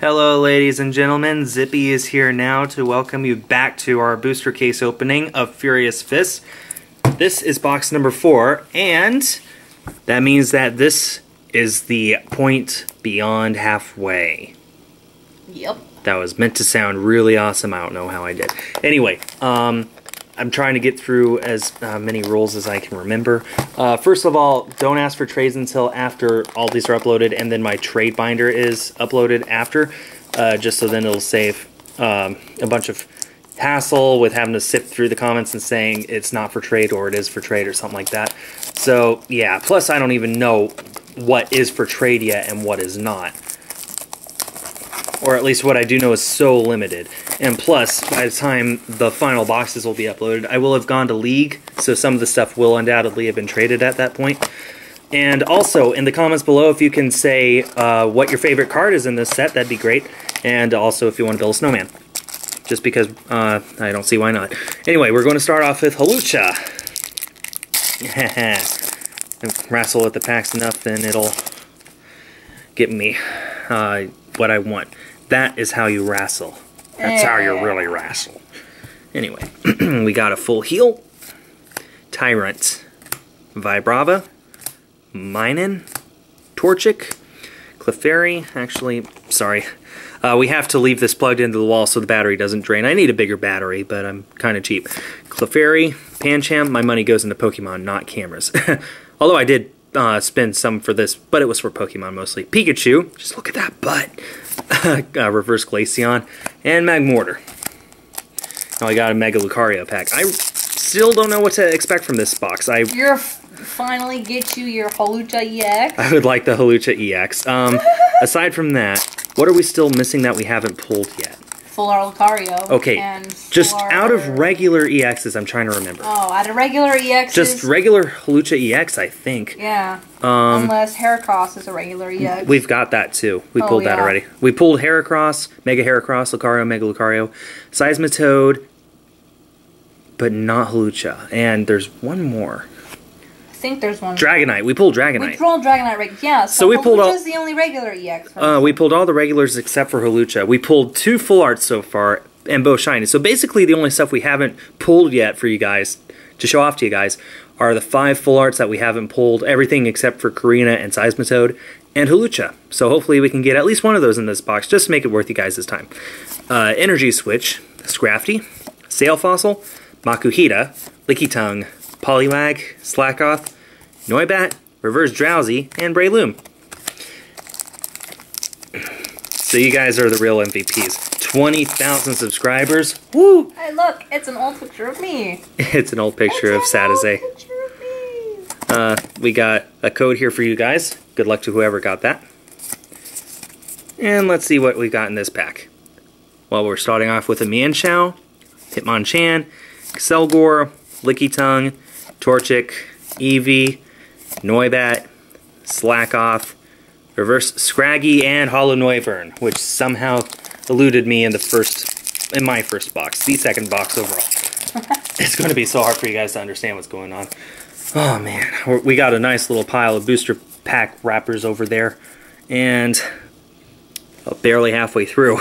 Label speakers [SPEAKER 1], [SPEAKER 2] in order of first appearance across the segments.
[SPEAKER 1] Hello, ladies and gentlemen. Zippy is here now to welcome you back to our booster case opening of Furious Fist. This is box number four, and that means that this is the point beyond halfway.
[SPEAKER 2] Yep.
[SPEAKER 1] That was meant to sound really awesome. I don't know how I did. Anyway, um, I'm trying to get through as uh, many rules as I can remember. Uh, first of all, don't ask for trades until after all these are uploaded, and then my trade binder is uploaded after, uh, just so then it'll save um, a bunch of hassle with having to sift through the comments and saying it's not for trade or it is for trade or something like that. So yeah, plus I don't even know what is for trade yet and what is not or at least what I do know is so limited. And plus, by the time the final boxes will be uploaded, I will have gone to League, so some of the stuff will undoubtedly have been traded at that point. And also, in the comments below, if you can say uh, what your favorite card is in this set, that'd be great. And also, if you want to build a snowman. Just because uh, I don't see why not. Anyway, we're going to start off with Hawlucha. wrestle with the packs enough, then it'll get me uh, what I want. That is how you wrestle. That's how you really wrestle. Anyway, we got a full heal, Tyrunt, Vibrava, Minun, Torchic, Clefairy. Actually, sorry. Uh, we have to leave this plugged into the wall so the battery doesn't drain. I need a bigger battery, but I'm kind of cheap. Clefairy, Pancham. My money goes into Pokemon, not cameras. Although I did uh, spend some for this, but it was for Pokemon mostly. Pikachu. Just look at that butt. uh, Reverse Glaceon, and Magmortar. Now I got a Mega Lucario pack. I still don't know what to expect from this box. I
[SPEAKER 2] You're finally get you your Hawlucha EX.
[SPEAKER 1] I would like the Hawlucha EX. Um, aside from that, what are we still missing that we haven't pulled yet?
[SPEAKER 2] Full Art Lucario.
[SPEAKER 1] Okay,
[SPEAKER 2] and
[SPEAKER 1] just out of regular EXs, I'm trying to remember.
[SPEAKER 2] Oh, out of regular EXs.
[SPEAKER 1] Just regular Hawlucha EX, I think.
[SPEAKER 2] Yeah.
[SPEAKER 1] Um,
[SPEAKER 2] Unless Heracross is a regular EX.
[SPEAKER 1] We've got that too. We
[SPEAKER 2] Oh,
[SPEAKER 1] pulled that
[SPEAKER 2] yeah.
[SPEAKER 1] already. We pulled Heracross, Mega Heracross, Lucario, Mega Lucario, Seismitoad, but not Hawlucha. And there's one more.
[SPEAKER 2] I think there's one.
[SPEAKER 1] Dragonite. We pulled Dragonite.
[SPEAKER 2] we pulled Dragonite Yeah, so,
[SPEAKER 1] So we pulled all-
[SPEAKER 2] the only regular EX.
[SPEAKER 1] Uh, we pulled all the regulars except for Hawlucha. We pulled two full arts so far and both shiny. So basically, the only stuff we haven't pulled yet for you guys to show off to you guys are the five full arts that we haven't pulled. Everything except for Korrina and Seismitoad and Hawlucha. So hopefully, we can get at least one of those in this box just to make it worth you guys' time. Uh, Energy Switch, Scrafty, Sail Fossil, Makuhita, Lickitung, Poliwag, Slakoth, Noibat, Reverse Drowzee, and Breloom. So you guys are the real MVPs. 20,000 subscribers. Woo!
[SPEAKER 2] Hey, look, it's an old picture of me.
[SPEAKER 1] It's an old picture of
[SPEAKER 2] It's an old
[SPEAKER 1] Sataze.
[SPEAKER 2] picture of me.
[SPEAKER 1] Uh, we got a code here for you guys. Good luck to whoever got that. And let's see what we got in this pack. Well, we're starting off with a Mienshao, Hitmonchan, Excelgor, Lickitung, Torchic, Eevee, Noibat, Slakoth, Reverse Scraggy, and Hollow Noivern, which somehow eluded me in the first, in my first box, the second box overall. it's going to be so hard for you guys to understand what's going on. Oh man, We're- got a nice little pile of booster pack wrappers over there, and barely halfway through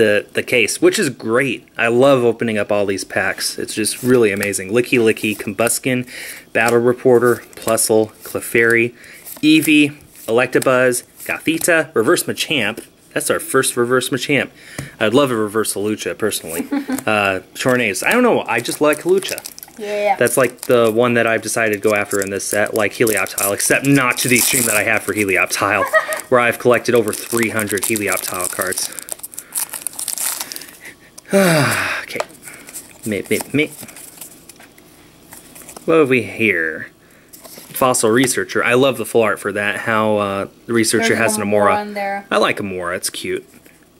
[SPEAKER 1] the the case, which is great. I love opening up all these packs. It's just really amazing. Licky Licky, Combusken, Battle Reporter, Plusle, Clefairy, Eevee, Electabuzz, Gothita, Reverse Machamp. That's our first Reverse Machamp. I'd love a Reverse Lucha personally. uh, Tornades. I don't know. I just like Lucha.
[SPEAKER 2] Yeah.
[SPEAKER 1] That's like the one that I've decided to go after in this set, like Helioptile, except not to the extreme that I have for Helioptile, where I've collected over 300 Helioptile cards. okay. Me, me, me. What have we here? Fossil Researcher. I love the full art for that, how uh, the Researcher
[SPEAKER 2] There's
[SPEAKER 1] has an
[SPEAKER 2] Amaura.
[SPEAKER 1] I like Amaura, it's cute.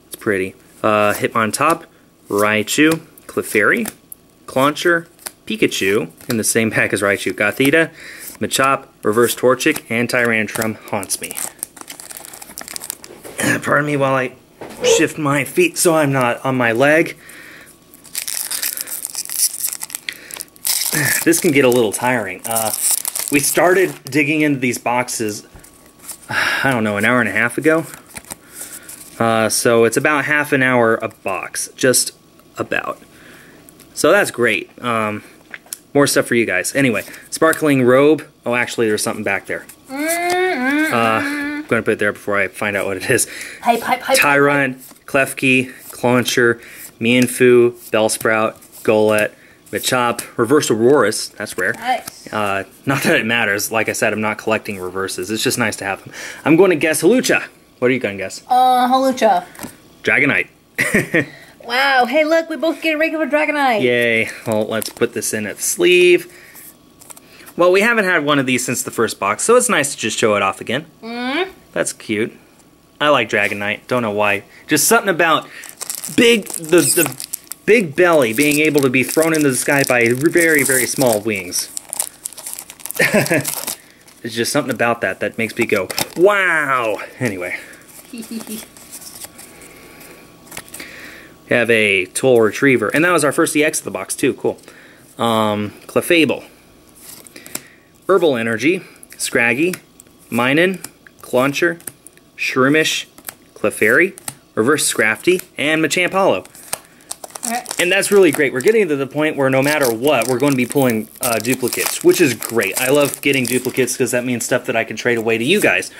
[SPEAKER 1] It's pretty. Uh, Hitmontop, Raichu, Clefairy, Clauncher, Pikachu, in the same pack as Raichu, Gothita, Machop, Reverse Torchic, and Tyrantrum haunts me. Pardon me while I shift my feet so I'm not on my leg. This can get a little tiring. Uh, we started digging into these boxes I don't know, an hour and a half ago. Uh, so it's about half an hour a box, just about. So that's great. Um, more stuff for you guys. Anyway, sparkling robe. Oh, actually, there's something back there. Uh, I'm going to put it there before I find out what it is.
[SPEAKER 2] Hype, hype, hype.
[SPEAKER 1] Tyrunt, Klefki, Clauncher, Mienfoo, Bellsprout, Golett, Machop, Reverse Aurorus, that's rare.
[SPEAKER 2] Nice.
[SPEAKER 1] Uh, not that it matters. Like I said, I'm not collecting reverses. It's just nice to have them. I'm going to guess Hawlucha. What are you going to guess?
[SPEAKER 2] Uh, Hawlucha.
[SPEAKER 1] Dragonite.
[SPEAKER 2] Wow. Hey, look, we both get a regular Dragonite.
[SPEAKER 1] Yay. Well, let's put this in its sleeve. Well, we haven't had one of these since the first box, so it's nice to just show it off again.
[SPEAKER 2] Mm.
[SPEAKER 1] That's cute. I like Dragonite. Don't know why. Just something about big the the big belly being able to be thrown into the sky by very very small wings. It's just something about that that makes me go, wow. Anyway, we have a Tool Retriever, and that was our first EX of the box too. Cool. Um, Clefable, Herbal Energy, Scraggy, Minun, Clauncher, Shroomish, Clefairy, Reverse Scrafty, and Machamp Hollow. And that's really great. We're getting to the point where no matter what, we're going to be pulling uh, duplicates, which is great. I love getting duplicates because that means stuff that I can trade away to you guys,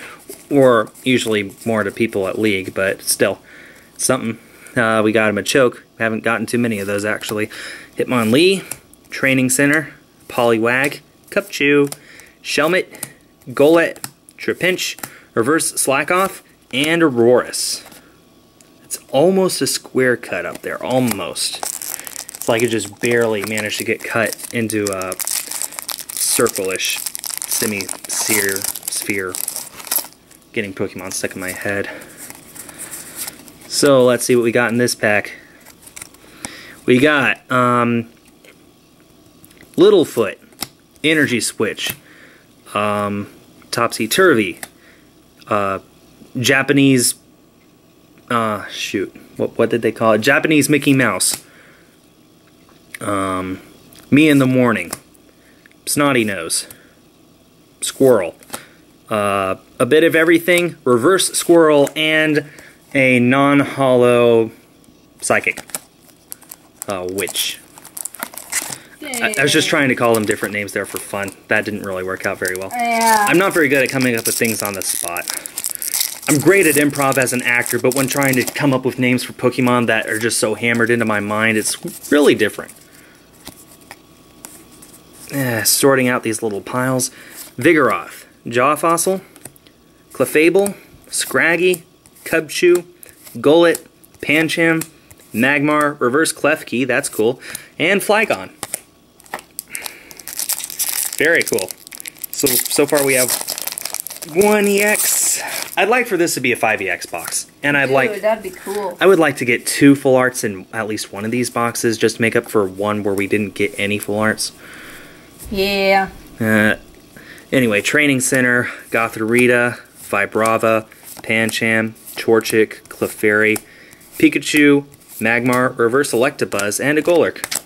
[SPEAKER 1] or usually more to people at League, but still, something. Uh, we got him a choke. Haven't gotten too many of those actually. Hitmonlee, Training Center, Poliwag, Cubchoo, Shelmet, Golett, Trapinch, Reverse Slakoth, and Aurorus. It's almost a square cut up there, almost. It's like it just barely managed to get cut into a circle-ish semi-sphere sphere. Getting Pokemon stuck in my head. So let's see what we got in this pack. We got um, Littlefoot, Energy Switch, um, Topsy Turvy, uh, Japanese uh shoot what what did they call it? Japanese mickey mouse. Um me in the morning. Snotty nose. Squirrel. Uh a bit of everything reverse squirrel and a non-hollow psychic. Uh witch I, I was just trying to call them different names there for fun that didn't really work out very well
[SPEAKER 2] Yeah.
[SPEAKER 1] I'm not very good at coming up with things on the spot. I'm great at improv as an actor, but when trying to come up with names for Pokemon that are just so hammered into my mind, it's really different. Eh, sorting out these little piles. Vigoroth, Jaw Fossil, Clefable, Scraggy, Cubchoo, Golett, Pancham, Magmar, Reverse Klefki, that's cool, and Flygon. Very cool. So, so far we have one EX. I'd like for this to be a 5EX box. And I'd
[SPEAKER 2] Dude,
[SPEAKER 1] like
[SPEAKER 2] that'd be cool.
[SPEAKER 1] I would like to get two full arts in at least one of these boxes just to make up for one where we didn't get any full arts.
[SPEAKER 2] Yeah.
[SPEAKER 1] Uh, anyway, Training Center, Gothorita, Vibrava, Pancham, Torchic, Clefairy, Pikachu, Magmar, Reverse Electabuzz, and a Golurk.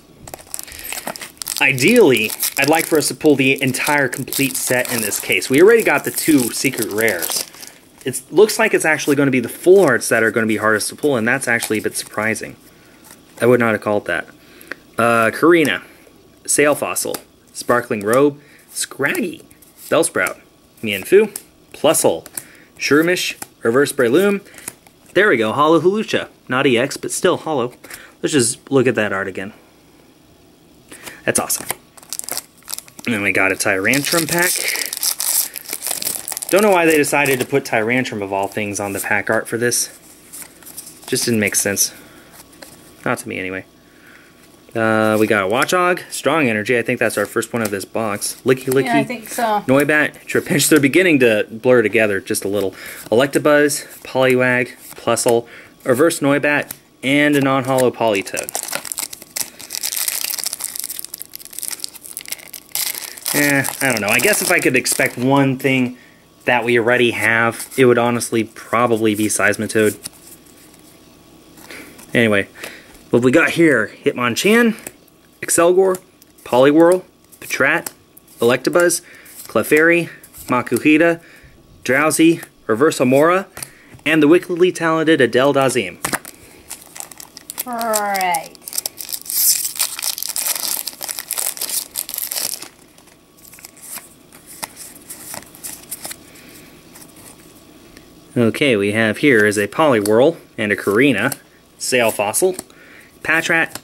[SPEAKER 1] Ideally, I'd like for us to pull the entire complete set in this case. We already got the two secret rares. It looks like it's actually going to be the full arts that are going to be hardest to pull, and that's actually a bit surprising. I would not have called that. Uh, Korrina, Sail Fossil, Sparkling Robe, Scraggy, Bellsprout, Mienfoo, Plusle, Shroomish, Reverse Breloom. There we go, Hollow Hawlucha. Not EX, but still hollow. Let's just look at that art again. That's awesome. And then we got a Tyrantrum pack. Don't know why they decided to put Tyrantrum of all things on the pack art for this. Just didn't make sense. Not to me, anyway. Uh, we got a Watchog, Strong Energy. I think that's our first one of this box. Lickilicky.
[SPEAKER 2] Yeah, I think so.
[SPEAKER 1] Noibat, Trapinch, they're beginning to blur together just a little. Electabuzz, Poliwag, Plusle, Reverse Noibat, and a non-hollow Politoed. Eh, I don't know. I guess if I could expect one thing that we already have, it would honestly probably be Seismitoad. Anyway, what we got here, Hitmonchan, Excelgor, Poliwhirl, Patrat, Electabuzz, Clefairy, Makuhita, Drowzee, Reverse Amaura, and the wickedly talented Adele Dazim. Okay, we have here is a Poliwhirl and a Korrina, Sail Fossil, Patrat,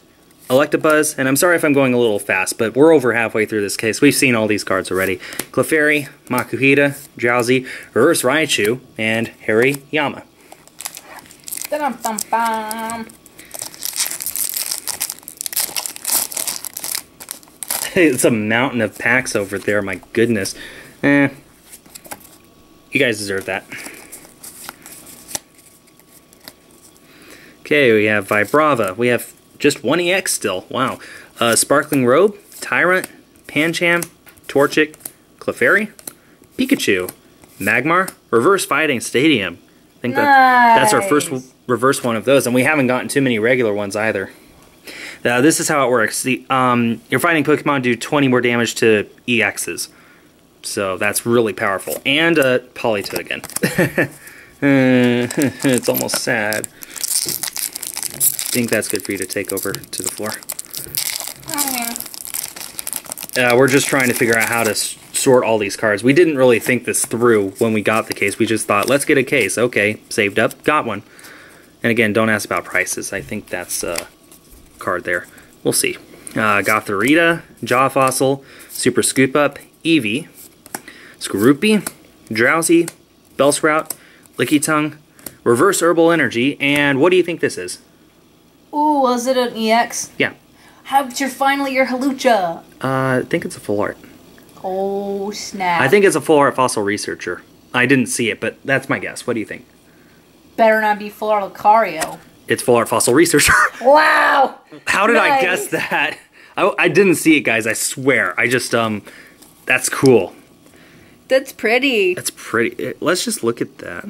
[SPEAKER 1] Electabuzz, and I'm sorry if I'm going a little fast, but we're over halfway through this case. We've seen all these cards already. Clefairy, Makuhita, Drowzee, Reverse Raichu, and Hariyama.
[SPEAKER 2] Dum dum bum.
[SPEAKER 1] it's a mountain of packs over there, my goodness. Eh, you guys deserve that. Okay, we have Vibrava. We have just one EX still. Wow. Uh, Sparkling Robe, Tyrunt, Pancham, Torchic, Clefairy, Pikachu, Magmar, Reverse Fighting Stadium. I think that that's our first reverse one of those, and we haven't gotten too many regular ones either. Now, this is how it works. The um, your fighting Pokemon do 20 more damage to EXs, so that's really powerful. And uh, Politoed again. It's almost sad. I think that's good for you to take over to the floor.
[SPEAKER 2] Oh, yeah.
[SPEAKER 1] Uh, we're just trying to figure out how to sort all these cards. We didn't really think this through when we got the case. We just thought, let's get a case. Okay, saved up, got one. And again, don't ask about prices. I think that's a card there. We'll see. Uh, Gothorita, Jaw Fossil, Super Scoop Up, Eevee, Skorupi, Drowzee, Bellsprout, Lickitung, Reverse Herbal Energy, and what do you think this is?
[SPEAKER 2] Ooh, was it an EX?
[SPEAKER 1] Yeah.
[SPEAKER 2] How's your finally your Hawlucha?
[SPEAKER 1] Uh, I think it's a full art.
[SPEAKER 2] Oh snap!
[SPEAKER 1] I think it's a full art fossil researcher. I didn't see it, but that's my guess. What do you think?
[SPEAKER 2] better not be full art Lucario.
[SPEAKER 1] It's full art fossil researcher.
[SPEAKER 2] Wow!
[SPEAKER 1] How did I guess that? I, I didn't see it, guys. I swear. I just um, that's cool.
[SPEAKER 2] That's pretty.
[SPEAKER 1] That's pretty. Let's just look at that.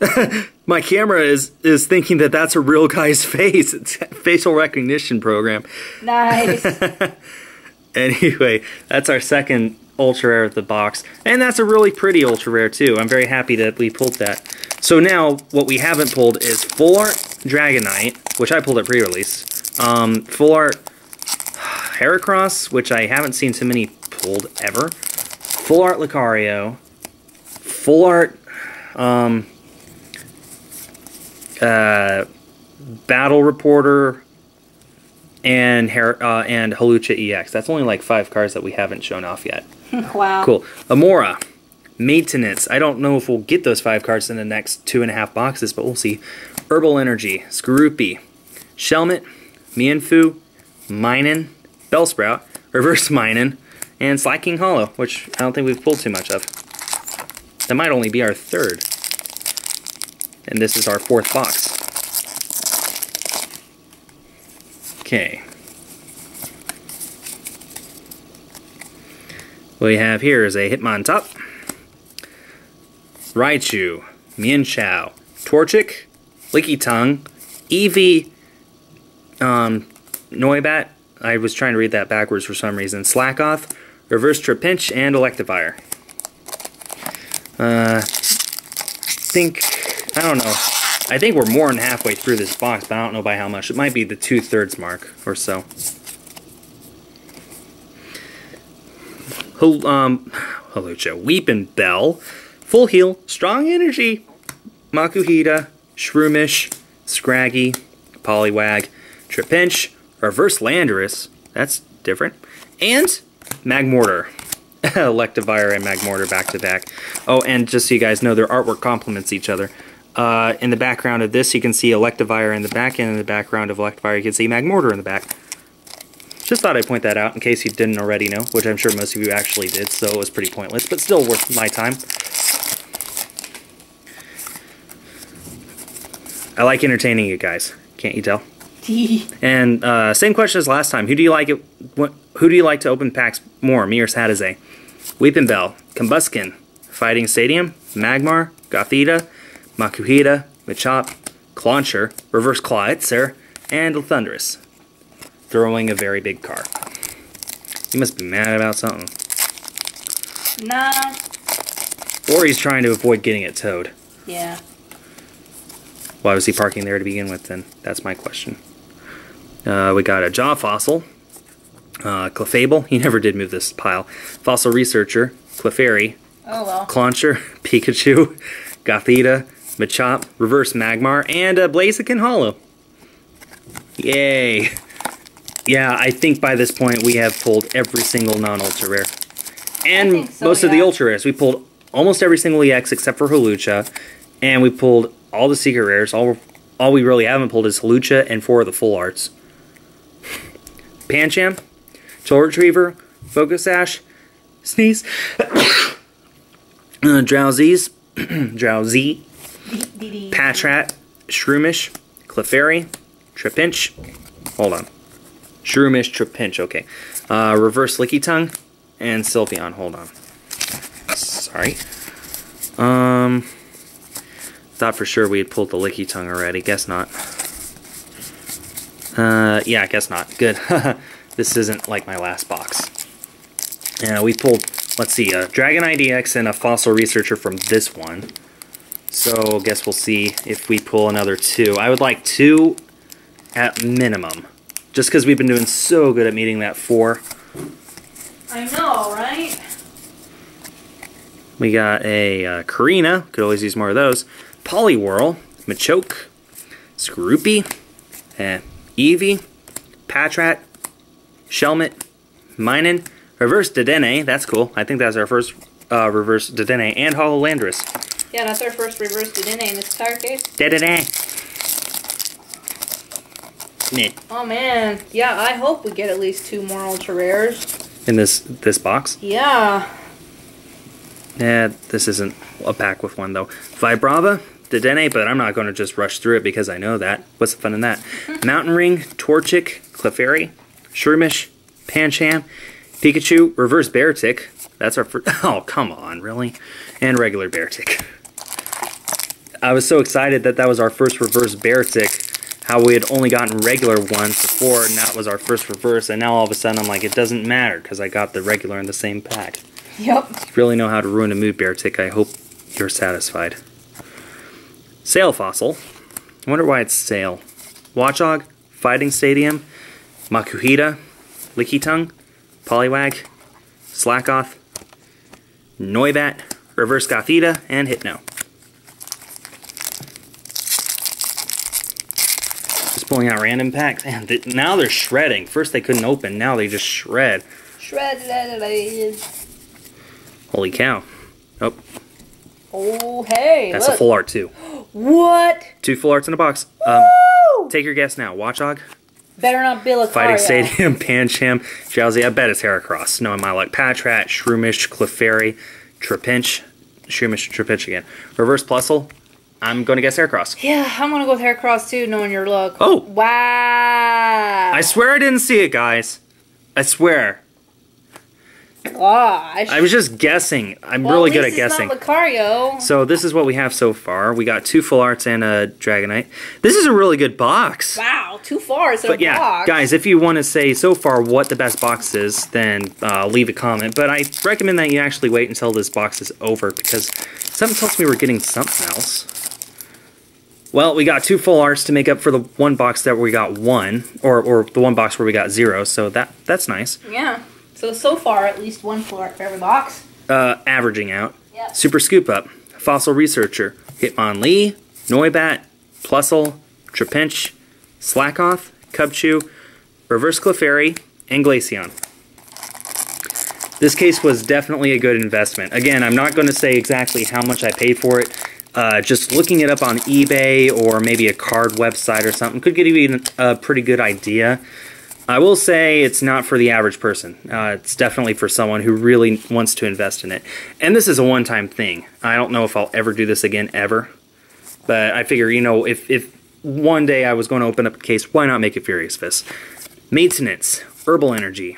[SPEAKER 1] my camera is is thinking that that's a real guy's face. It's a facial recognition program.
[SPEAKER 2] Nice.
[SPEAKER 1] Anyway, that's our second ultra rare of the box, and that's a really pretty ultra rare too. I'm very happy that we pulled that. So now what we haven't pulled is full art Dragonite, which I pulled at pre-release. Um, full art Heracross, which I haven't seen too many pulled ever. Full art Lucario. Full art um, uh, Battle Reporter and Her- uh, and Hawlucha EX. That's only like five cards that we haven't shown off yet.
[SPEAKER 2] wow.
[SPEAKER 1] Cool. Amaura. Maintenance. I don't know if we'll get those five cards in the next two and a half boxes, but we'll see. Herbal Energy. Skorupi. Shelmet. Mienfoo. Minun. Bellsprout. Reverse Minun. And Slaking Hollow, which I don't think we've pulled too much of. That might only be our third. And this is our fourth box. Okay. What we have here is a Hitmontop, Raichu, Mienshao, Torchic, Licky Tongue, Eevee, um, Noibat. I was trying to read that backwards for some reason. Slakoth, Reverse Trapinch, and Electivire. Uh, think I don't know. I think we're more than halfway through this box, but I don't know by how much. It might be the two thirds mark or so. Hel- um, Hawlucha, Weepin' Bell, Full Heal, Strong Energy, Makuhita, Shroomish, Scraggy, Poliwag, Trapinch, Reverse Landorus, that's different, and Magmortar. Electivire and Magmortar back to back. Oh, and just so you guys know, their artwork complements each other. Uh, in the background of this, you can see Electivire in the back, and in the background of Electivire, you can see Magmortar in the back. Just thought I'd point that out in case you didn't already know, which I'm sure most of you actually did, so it was pretty pointless, but still worth my time. I like entertaining you guys, can't you tell? And uh, same question as last time. Who do you like it? What, who do you like to open packs more, me or Sadaze? Weeping Bell, Combusken, Fighting Stadium, Magmar, Gothita, Makuhita, Machop, Clauncher, Reverse Clawitzer, and Thundurus. Throwing a very big car. You must be mad about something.
[SPEAKER 2] Nah.
[SPEAKER 1] Or he's trying to avoid getting it towed.
[SPEAKER 2] Yeah.
[SPEAKER 1] Why was he parking there to begin with then? That's my question. Uh, we got a jaw fossil. Uh, Clefable, he never did move this pile. Fossil Researcher, Clefairy,
[SPEAKER 2] Oh well.
[SPEAKER 1] Clauncher, Pikachu, Gothita, Machop, Reverse Magmar, and a Blaziken Hollow. Yay! Yeah, I think by this point we have pulled every single non-ultra rare. And
[SPEAKER 2] so,
[SPEAKER 1] most of the ultra rares. We pulled almost every single EX except for Hawlucha. And we pulled all the secret rares. All, all we really haven't pulled is Hawlucha and four of the full arts. Pancham, Tool Retriever, Focus Sash, Sneeze, uh, Drowsies,
[SPEAKER 2] Drowzee,
[SPEAKER 1] Patrat, Shroomish, Clefairy, Trapinch. Hold on. Shroomish, Trapinch, okay. Uh, reverse Lickitung, and Sylveon. Hold on. Sorry. Um, thought for sure we had pulled the Lickitung already. Guess not. Uh, yeah, I guess not. Good. this isn't like my last box. Yeah, we pulled, let's see, a Dragonite EX and a Fossil Researcher from this one. So, I guess we'll see if we pull another two. I would like two at minimum. Just because we've been doing so good at meeting that four.
[SPEAKER 2] I know, right?
[SPEAKER 1] We got a uh, Korrina, could always use more of those. Poliwhirl, Machoke, Skorupi, eh, Eevee, Patrat, Shelmet, Minun, Reverse Dedenne, that's cool. I think that's our first uh, Reverse Dedenne, and Hololandris.
[SPEAKER 2] Yeah, that's our first reverse Dedenne in this entire case.
[SPEAKER 1] Dedenne!
[SPEAKER 2] Oh man. Yeah, I hope we get at least two more ultra rares.
[SPEAKER 1] In this this box.
[SPEAKER 2] Yeah.
[SPEAKER 1] Yeah, this isn't a pack with one though. Vibrava, Dedenne, but I'm not going to just rush through it because I know that. What's the fun in that? Hmm. Mountain Ring, Torchic, Clefairy, Shroomish, Pancham, Pikachu, Reverse Beartic. That's our first. Oh, come on, really? And regular Beartic. I was so excited that that was our first Reverse Beartic. How we had only gotten regular ones before, and that was our first reverse, and now all of a sudden I'm like, it doesn't matter because I got the regular in the same pack
[SPEAKER 2] Yep.
[SPEAKER 1] really know how to ruin a mood Beartic. I hope you're satisfied. Sail fossil. I wonder why it's sail. Watchog, Fighting Stadium, Makuhita, Lickitung, Poliwag, Slakoth, Noibat, Reverse Gothita, and Hypno. Just pulling out random packs. Man, th- now they're shredding. First they couldn't open, now they just shred.
[SPEAKER 2] Shredded.
[SPEAKER 1] Holy cow. Oh,
[SPEAKER 2] Oh hey.
[SPEAKER 1] that's
[SPEAKER 2] look.
[SPEAKER 1] a full art too.
[SPEAKER 2] What?
[SPEAKER 1] Two full arts in a box. Um, take your guess now. Watchog,
[SPEAKER 2] Better not be Lucario.
[SPEAKER 1] Fighting Stadium, Pancham, Drowzee. I bet it's Heracross. Knowing my luck. Patrat, Shroomish, Clefairy, Trapinch, Shroomish, Trapinch again. Reverse Plusle. I'm going to guess Heracross.
[SPEAKER 2] Yeah, I'm gonna go with Heracross too, knowing your luck.
[SPEAKER 1] Oh.
[SPEAKER 2] Wow.
[SPEAKER 1] I swear I didn't see it, guys. I swear.
[SPEAKER 2] Gosh.
[SPEAKER 1] I was just guessing. I'm
[SPEAKER 2] Well,
[SPEAKER 1] really good at guessing.
[SPEAKER 2] Not Lucario.
[SPEAKER 1] So this is what we have so far. We got two full arts and a Dragonite. This is a really good box.
[SPEAKER 2] Wow, too far. It's
[SPEAKER 1] But
[SPEAKER 2] a
[SPEAKER 1] yeah,
[SPEAKER 2] box.
[SPEAKER 1] guys, if you want to say so far what the best box is, then uh, leave a comment. But I recommend that you actually wait until this box is over because something tells me we're getting something else. Well, we got two full arts to make up for the one box that we got one, or, or the one box where we got zero. So that that's nice.
[SPEAKER 2] Yeah. So so far, at least one floor for every box.
[SPEAKER 1] Uh, averaging out.
[SPEAKER 2] Yep.
[SPEAKER 1] Super Scoop Up, Fossil Researcher, Hitmonlee, Noibat, Plusle, Trapinch, Slakoth, Cubchoo, Reverse Clefairy, and Glaceon. This case was definitely a good investment. Again, I'm not going to say exactly how much I paid for it. Uh, just looking it up on eBay or maybe a card website or something could give you a pretty good idea. I will say it's not for the average person. Uh, it's definitely for someone who really wants to invest in it. And this is a one-time thing. I don't know if I'll ever do this again, ever. But I figure, you know, if, if one day I was going to open up a case, why not make it Furious Fist? Maintenance, Herbal Energy,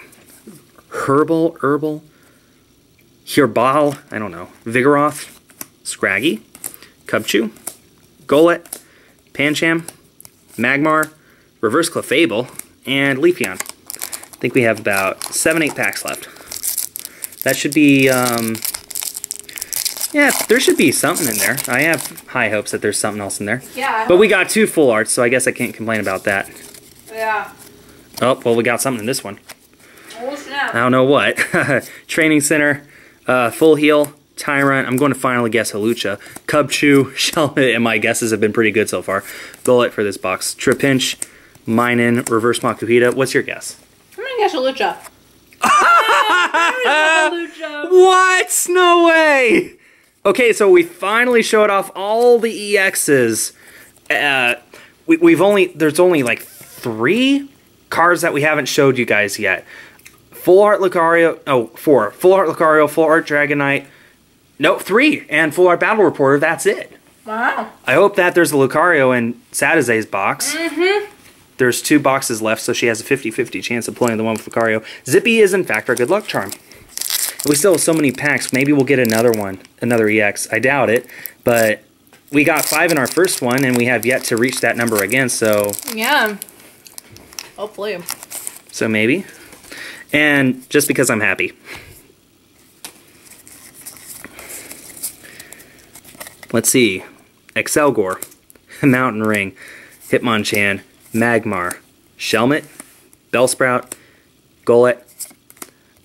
[SPEAKER 1] Herbal, Herbal, Herbal, I don't know, Vigoroth, Scraggy, Cubchoo, Golett, Pancham, Magmar, Reverse Clefable, and Leafeon. I think we have about seven, eight packs left. That should be um, Yeah, there should be something in there. I have high hopes that there's something else in there.
[SPEAKER 2] Yeah.
[SPEAKER 1] But we got two full arts, so I guess I can't complain about that.
[SPEAKER 2] Yeah.
[SPEAKER 1] Oh, well, we got something in this one.
[SPEAKER 2] Oh snap.
[SPEAKER 1] I don't know what. Training Center, uh, Full Heal, Tyrunt. I'm going to finally guess Hawlucha. Cubchoo, Shelmet, and my guesses have been pretty good so far. Golett for this box. Trapinch, Minun, Reverse Makuhita. What's your guess?
[SPEAKER 2] I'm gonna guess a lucha. lucha.
[SPEAKER 1] What? No way! Okay, so we finally showed off all the EXs. Uh, we, we've only, there's only like three cards that we haven't showed you guys yet. Full Art Lucario, oh, four. Full Art Lucario, Full Art Dragonite, no, three. And Full Art Battle Reporter, that's it.
[SPEAKER 2] Wow.
[SPEAKER 1] I hope that there's a Lucario in Saturday's box. Mm-hmm. There's two boxes left, so she has a 50-50 chance of pulling the one with Lucario. Zippy is, in fact, our good luck charm. We still have so many packs. Maybe we'll get another one, another EX. I doubt it, but we got five in our first one, and we have yet to reach that number again, so
[SPEAKER 2] Yeah. Hopefully.
[SPEAKER 1] so maybe. And just because I'm happy. Let's see. Excelgor, Mountain Ring, Hitmonchan, Magmar, Shelmet, Bellsprout, Golett,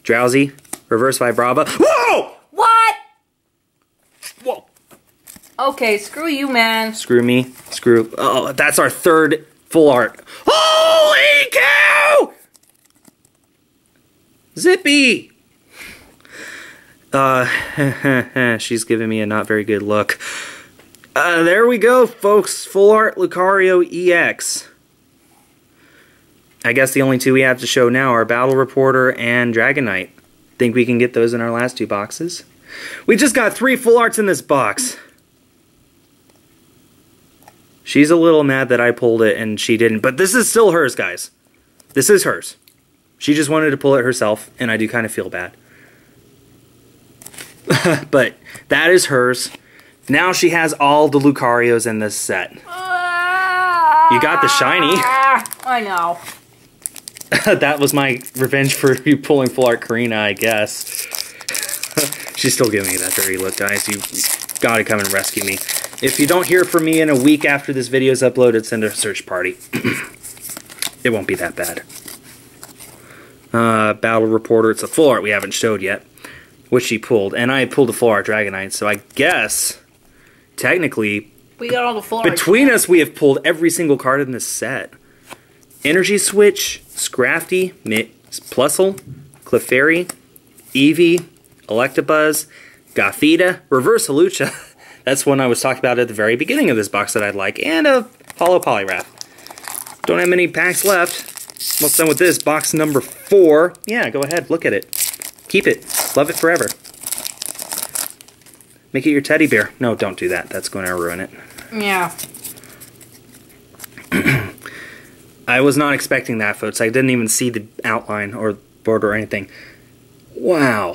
[SPEAKER 1] Drowzee, Reverse Vibrava. Whoa!
[SPEAKER 2] What?
[SPEAKER 1] Whoa!
[SPEAKER 2] Okay, screw you, man.
[SPEAKER 1] Screw me. Screw. Oh, that's our third full art. Holy cow! Zippy! Uh, she's giving me a not very good look. Uh, there we go, folks. Full art Lucario EX. I guess the only two we have to show now are Battle Reporter and Dragonite. Think we can get those in our last two boxes? We just got three full arts in this box. She's a little mad that I pulled it and she didn't, but this is still hers, guys. This is hers. She just wanted to pull it herself, and I do kind of feel bad. but that is hers. Now she has all the Lucarios in this set. You got the shiny.
[SPEAKER 2] I know.
[SPEAKER 1] that was my revenge for you pulling full art Korrina, I guess. She's still giving me that dirty look, guys. You gotta come and rescue me. If you don't hear from me in a week after this video is uploaded, send a search party. it won't be that bad. Uh, Battle Reporter, it's a full art we haven't showed yet, which she pulled. And I pulled a full art Dragonite, so I guess, technically,
[SPEAKER 2] We got all the full
[SPEAKER 1] between us, we have pulled every single card in this set. Energy Switch, Scrafty, Plusle, Clefairy, Eevee, Electabuzz, Gothita, Reverse Lucha. That's one I was talking about at the very beginning of this box that I'd like, and a Hollow Poliwrath. Don't have many packs left. Almost done with this. Box number four. Yeah, go ahead, look at it. Keep it. Love it forever. Make it your teddy bear. No, don't do that. That's going to ruin it.
[SPEAKER 2] Yeah.
[SPEAKER 1] I was not expecting that, folks. I didn't even see the outline or border or anything. Wow.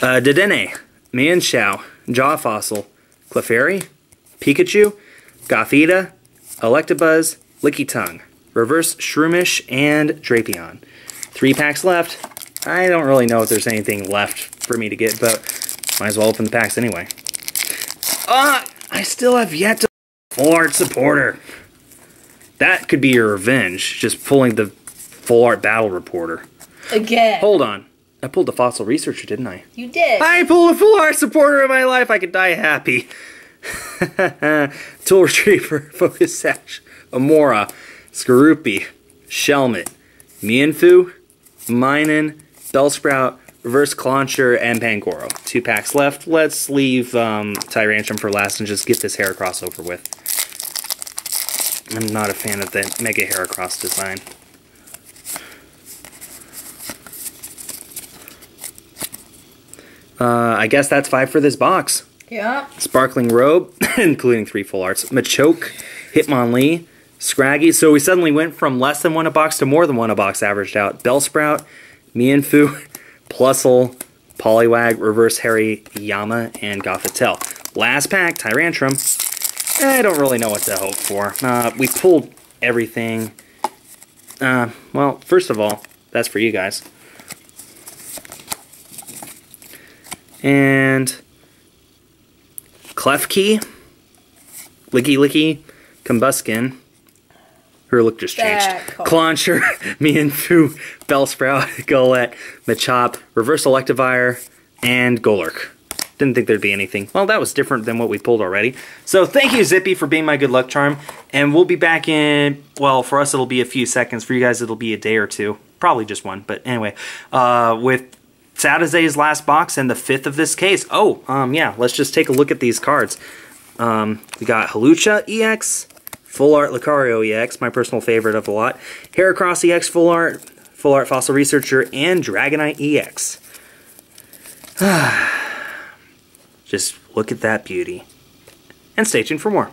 [SPEAKER 1] Uh, Dedenne, Mienshao, Jaw Fossil, Clefairy, Pikachu, Gothita, Electabuzz, Lickitung, Reverse Shroomish, and Drapion. Three packs left. I don't really know if there's anything left for me to get, but might as well open the packs anyway. Ah, I still have yet to art supporter. That could be your revenge, just pulling the full art battle reporter.
[SPEAKER 2] Again.
[SPEAKER 1] Hold on. I pulled the fossil researcher, didn't I?
[SPEAKER 2] You did.
[SPEAKER 1] I pulled a full art supporter in my life. I could die happy. Tool Retriever, Focus Sash, Amaura, Skorupi, Shelmet, Mienfoo, Minun, Bellsprout, Reverse Clauncher, and Pangoro. Two packs left. Let's leave um, Tyrantrum for last and just get this Heracross over with. I'm not a fan of the Mega Heracross design. Uh, I guess that's five for this box.
[SPEAKER 2] Yeah.
[SPEAKER 1] Sparkling Robe, including three full arts. Machoke, Hitmonlee, Scraggy. So we suddenly went from less than one a box to more than one a box averaged out. Bellsprout, Mienfoo, Plusle, Poliwag, Reverse Harry, Yama, and Gothitelle. Last pack, Tyrantrum. I don't really know what to hope for. Uh, we pulled everything. Uh, well, first of all, that's for you guys. And Klefki, Licky Licky, Combusken, her look just changed. Clauncher, Mienfoo, Bellsprout, Golett, Machop, Reverse Electivire, and Golurk. Didn't think there'd be anything. Well, that was different than what we pulled already. So thank you, Zippy, for being my good luck charm. And we'll be back in, well, for us it'll be a few seconds. For you guys it'll be a day or two. Probably just one. But anyway, uh, with Saturday's last box and the fifth of this case. Oh, um, yeah, let's just take a look at these cards. Um, we got Hawlucha EX, Full Art Lucario EX, my personal favorite of the lot, Heracross EX Full Art, Full Art Fossil Researcher, and Dragonite EX. Just look at that beauty. And stay tuned for more.